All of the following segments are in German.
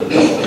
you.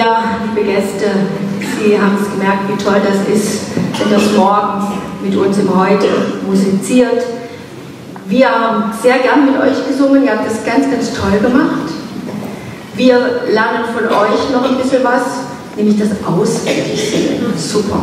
Ja, liebe Gäste, Sie haben es gemerkt, wie toll das ist, wenn das morgen mit uns im Heute musiziert. Wir haben sehr gern mit euch gesungen, ihr habt das ganz, ganz toll gemacht. Wir lernen von euch noch ein bisschen was, nämlich das Auswendigsingen. Super.